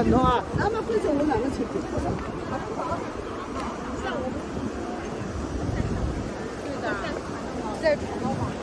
那么贵重我哪能去的？对的，在传到网。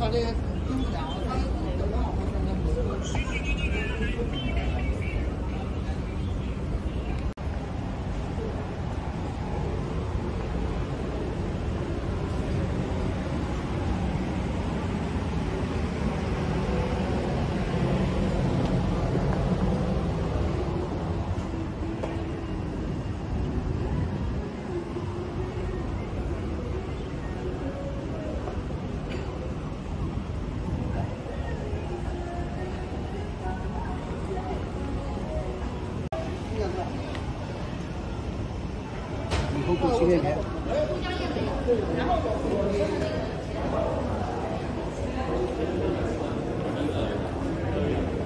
把这个没有，然后我说的那个其。